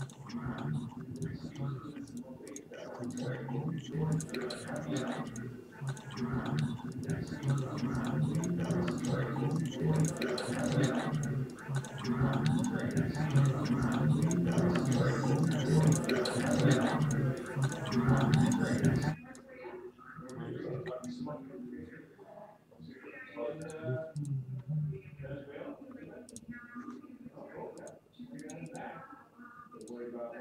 Thank you.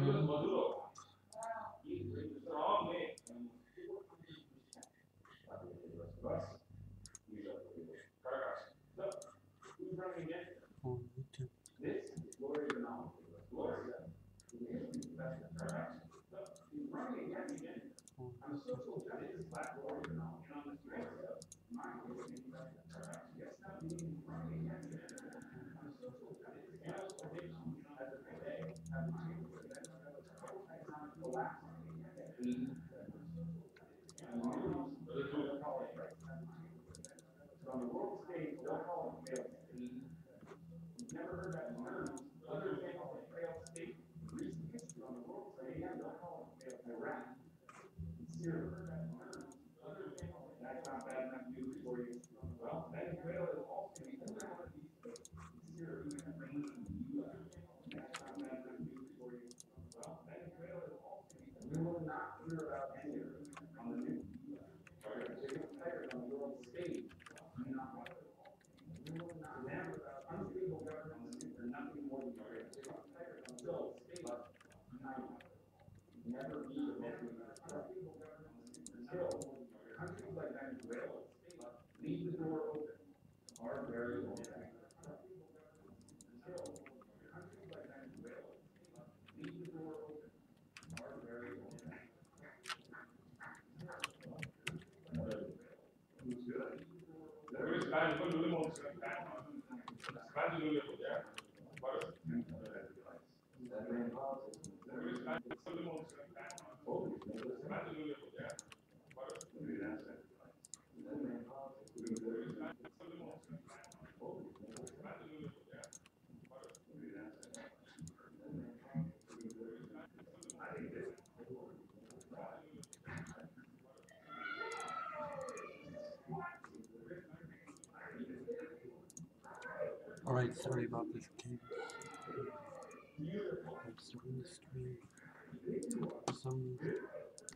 On From the world Siraj ऊपर लोले में हो सकता है सिराज लोले हो जाए पर सिराज लोले में हो सकता है सिराज लोले Alright, sorry about this, kids. I'm starting the stream. Some.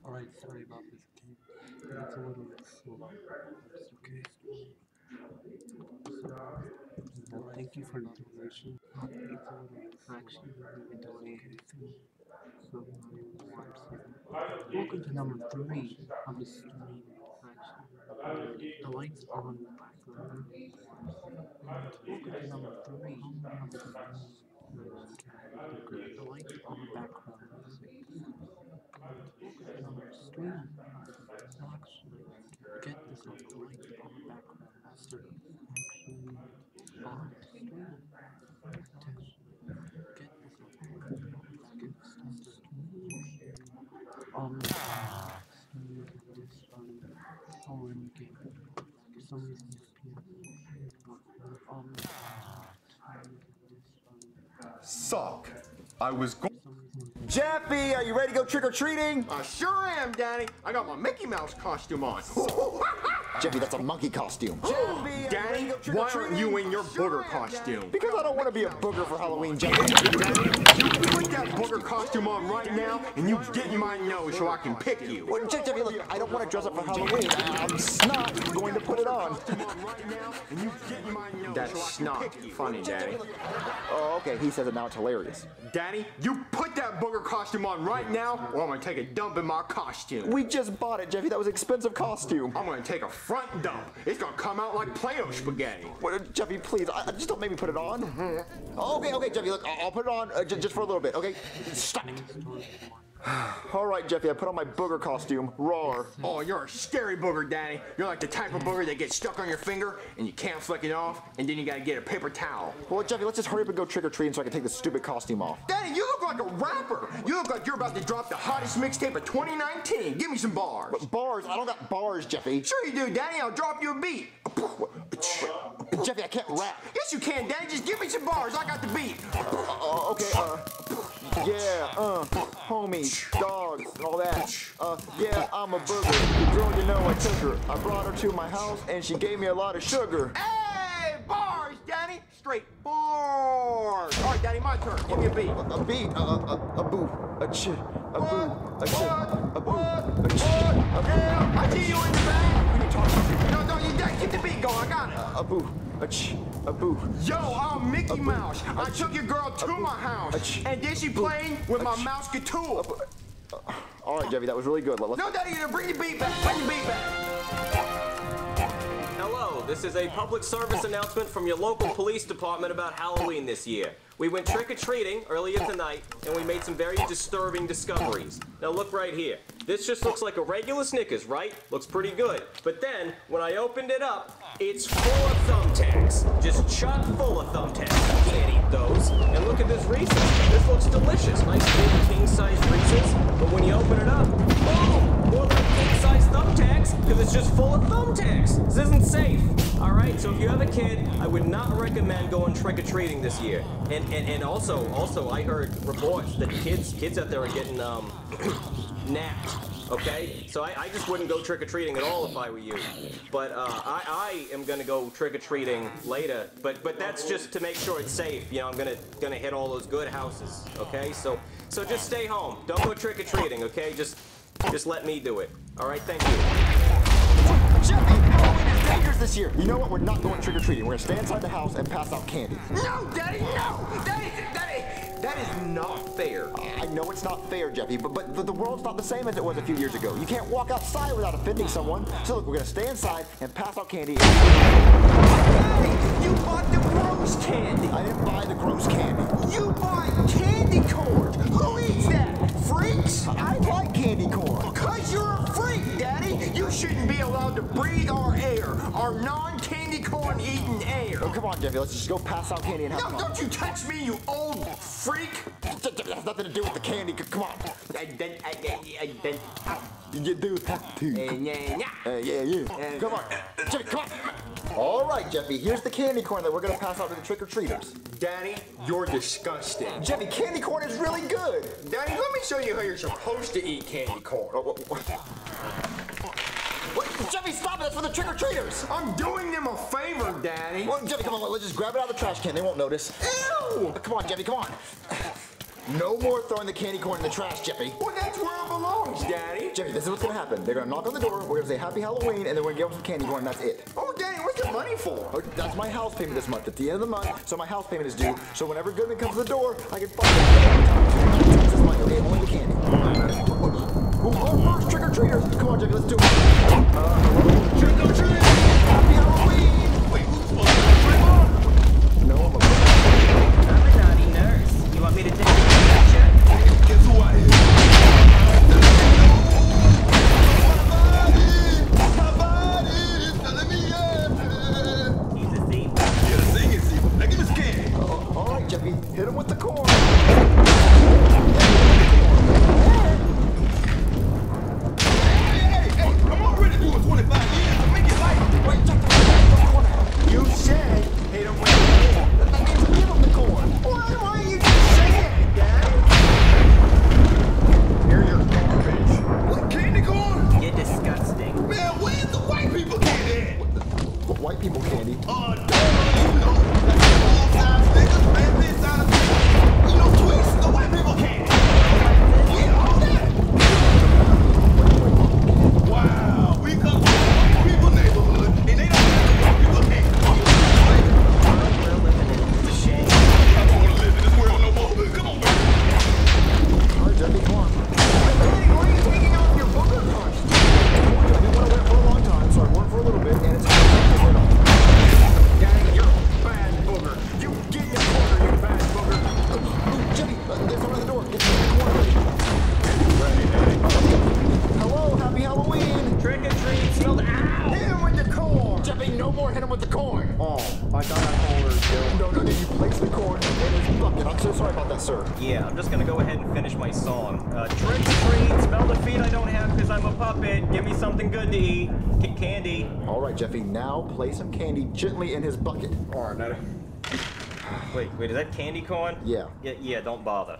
Alright, sorry about this, kids. It's a little bit slow. It's okay. So, well, thank you for the donation. It's a little bit slow. Actually, we donated some Welcome Welcome to number three of the stream. Actually, the lights on the background. To number three. The lights on background. Number three. Get this lights on the background. Sir. Actually, on the stream. Get this on background. Um, one, oh. For some reason, Suck. I was going. For some reason, Jeffy, are you ready to go trick or treating? I sure am, Danny. I got my Mickey Mouse costume on. Jeffy, that's a monkey costume. Jeffy, are you ready to Danny, why aren't you in your booger costume? Because I don't want to be a booger for Halloween, Jeffy. Put that booger costume on right now, and you get in my nose so I can pick you. Well, Je- Jeffy, look, I don't want to dress up for Halloween. I'm not going to put it on. That's not funny, Danny. Oh, okay. He says it now. It's hilarious. Danny, you put that booger costume on right now, or I'm gonna take a dump in my costume. We just bought it, Jeffy. That was expensive costume. I'm gonna take a front dump. It's gonna come out like Play-Doh spaghetti. What, Jeffy, please, I, just don't make me put it on. Okay, okay, Jeffy, look, I'll, put it on uh, j- just for a little bit, okay? Stop it. All right, Jeffy, I put on my booger costume. Roar. Oh, you're a scary booger, Daddy. You're like the type of booger that gets stuck on your finger and you can't flick it off, and then you gotta get a paper towel. Well, Jeffy, let's just hurry up and go trick or treating so I can take this stupid costume off. Daddy, you look like a rapper. You look like you're about to drop the hottest mixtape of 2019. Give me some bars. Bars? I don't got bars, Jeffy. Sure you do, Daddy. I'll drop you a beat. Jeffy, I can't rap. Yes, you can, Daddy. Just give me some bars. I got the beat. Uh, okay, uh, yeah, uh, homies, dogs, all that. Uh, yeah, I'm a booger. The girl you know, I took her. I brought her to my house and she gave me a lot of sugar. Hey, bars, Daddy. Straight bars. All right, Daddy, my turn. Give me a beat. A beat, a, a, a boo, a ch, a boo, a ch, a boo, a ch, a boo, Yeah, I see you in the back. No, no, you keep the beat going. I got it. a boo, a ch, a boo. Yo, I'm Mickey Mouse. I took your girl to my house, and then she playing with my mouse guitar. All right, Jeffy, that was really good. Let- Let's, No, Daddy, bring the beat back. Bring the beat back. This is a public service announcement from your local police department about Halloween this year. We went trick-or-treating earlier tonight, and we made some very disturbing discoveries. Now look right here. This just looks like a regular Snickers, right? Looks pretty good. But then, when I opened it up, it's full of thumbtacks. Just chock full of thumbtacks. You can't eat those. And look at this Reese's. This looks delicious. Nice big king-size Reese's. But when you open it up, boom! More like king-size thumbtacks, because it's just full of thumbtacks. This isn't safe. All right, so if you have a kid, I would not recommend going trick-or-treating this year. And and, and also, also, I heard reports that kids kids out there are getting um napped. Okay, so I, I just wouldn't go trick or treating at all if I were you. But uh, I, I am gonna go trick or treating later. But but that's just to make sure it's safe. You know, I'm gonna gonna hit all those good houses. Okay, so so just stay home. Don't go trick or treating. Okay, just just let me do it. All right, thank you. This year. You know what? We're not going trick or treating. We're gonna stay inside the house and pass out candy. No, Daddy, no. Daddy, Daddy, that is not fair. I know it's not fair, Jeffy, but but the, the world's not the same as it was a few years ago. You can't walk outside without offending someone. So look, we're gonna stay inside and pass out candy. Daddy, you bought the gross candy. I didn't buy the gross candy. You bought candy corn. Who eats that? Freaks? I like candy corn. Because you're a freak. You shouldn't be allowed to breathe our air, our non-candy corn eating air. Oh, come on, Jeffy. Let's just go pass out candy and have No, fun. don't you touch me, you old freak. That has nothing to do with the candy. Come on. Uh, uh, uh, you do have to. Uh, yeah, yeah. Come on. Jeffy, come on. All right, Jeffy. Here's the candy corn that we're gonna pass out to the trick-or-treaters. Daddy, you're disgusting. Jeffy, candy corn is really good. Daddy, let me show you how you're supposed to eat candy corn. Oh, oh, oh. Jeffy, stop it! That's for the trick-or-treaters. I'm doing them a favor, Daddy. Well, Jeffy, come on. Let's just grab it out of the trash can. They won't notice. Ew! Uh, come on, Jeffy. Come on. No more throwing the candy corn in the trash, Jeffy. Well, that's where it belongs, Daddy. Jeffy, this is what's gonna happen. They're gonna knock on the door. We're gonna say Happy Halloween, and then we're gonna give them some candy corn, and that's it. Oh, Daddy, what's the money for? Oh, That's my house payment this month. At the end of the month, so my house payment is due. So whenever Goodman comes to the door, I can find it. Chippy. Hit him with the corn. Hey, hey, hey, 25 years make it light. You said hit him with the corn. Give him the corn. Why, why are you just saying? Here your garbage. What, candy corn? You're disgusting. Man, where's the white people? What, the, white people candy? Oh, uh, Uh, trick or treat, smell the feet I don't have because I'm a puppet. Give me something good to eat. C- candy. All right, Jeffy, now place some candy gently in his bucket. All right, Daddy. Wait, wait, is that candy corn? Yeah. Yeah, yeah, don't bother.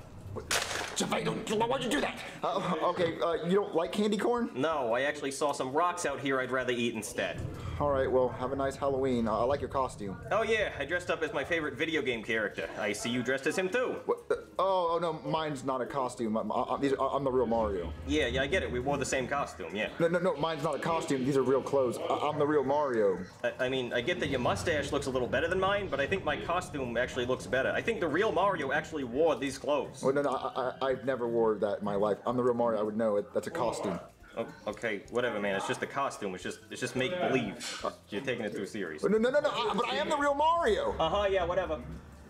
Jeffy, don't, why'd you do that? Uh, okay, uh, you don't like candy corn? No, I actually saw some rocks out here I'd rather eat instead. All right, well, have a nice Halloween. Uh, I like your costume. Oh yeah, I dressed up as my favorite video game character. I see you dressed as him too. What, uh, oh, oh, no, mine's not a costume. I'm, I, these are, I'm the real Mario. Yeah, yeah, I get it. We wore the same costume, yeah. No, no, no, mine's not a costume. These are real clothes. I, I'm the real Mario. I, I mean, I get that your mustache looks a little better than mine, but I think my costume actually looks better. I think the real Mario actually wore these clothes. Well, no, no, I, I, I've never wore that in my life. I'm the real Mario. I would know it. That's a costume. O- okay, whatever, man. It's just a costume. It's just, it's just make believe. You're taking it too serious. No, no, no, no, I, but I am the real Mario. Uh huh. Yeah, whatever.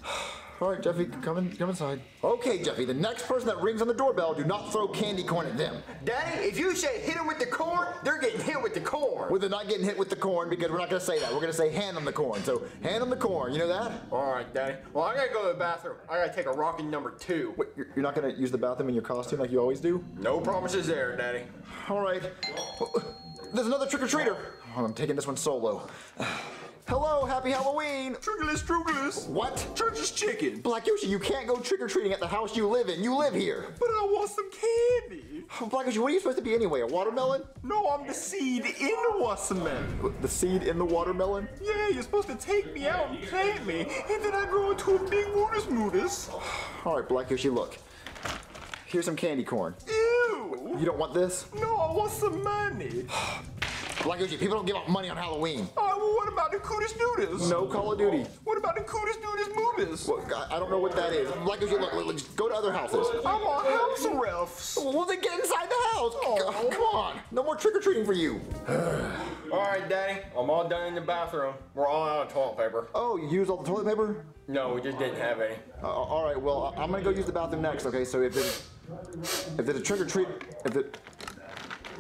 All right, Jeffy, come in, come inside. Okay, Jeffy, the next person that rings on the doorbell, do not throw candy corn at them. Daddy, if you say hit them with the corn, they're getting hit with the corn. Well, they're not getting hit with the corn because we're not going to say that. We're going to say hand them the corn. So hand them the corn. You know that? All right, Daddy. Well, I gotta go to the bathroom. I gotta take a rocking number two. Wait, you're you're not going to use the bathroom in your costume like you always do? No promises there, Daddy. All right. There's another trick or treater. I'm taking this one solo. Hello, happy Halloween. Triggerless, triggerless. What? Church's chicken. Black Yoshi, you can't go trick or treating at the house you live in. You live here. But I want some candy. Black Yoshi, what are you supposed to be anyway? A watermelon? No, I'm the seed in the watermelon. The seed in the watermelon? Yeah, you're supposed to take me out and plant me, and then I grow into a big moodus moodus. All right, Black Yoshi, look. Here's some candy corn. Ew. You don't want this? No, I want some money. Black Yoshi, people don't give out money on Halloween. Oh, about the cutest nudist? No Call of Duty. What about the cutest nudist movies? Well, I I don't know what that is. Black Yoshi, look, look, look, go to other houses. I want house refs. Well, then get inside the house. Oh. Come on. No more trick or treating for you. All right, Daddy. I'm all done in the bathroom. We're all out of toilet paper. Oh, you used all the toilet paper? No, we just didn't have any. Uh, all right, well, I- I'm gonna go use the bathroom next, okay? So if there's, if there's a trick or treat, if, the,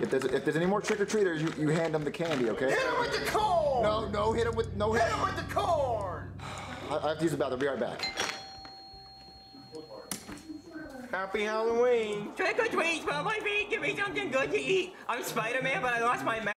if, there's, if there's any more trick or treaters, you, you hand them the candy, okay? Hit him with the corn. No, no, hit them with, no hit. Hit him with the corn. I, I have to use the bathroom, be right back. Happy Halloween. Trick or treat, smell my feet. Give me something good to eat. I'm Spider-Man, but I lost my mask.